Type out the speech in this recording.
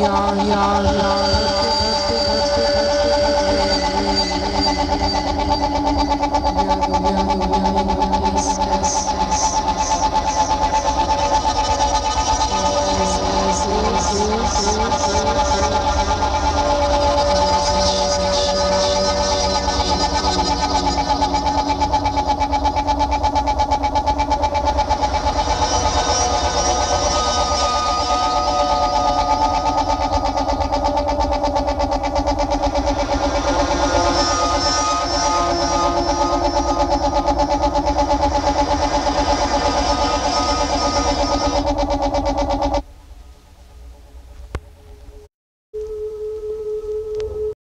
Y'all, y'all, y'all.